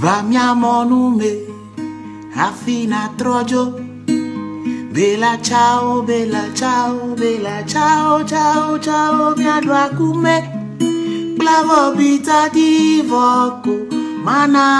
Va mia monume affina trojo Bella ciao, bella ciao, bella ciao, ciao, ciao, Mi dua kume Blavo bita di voco, mana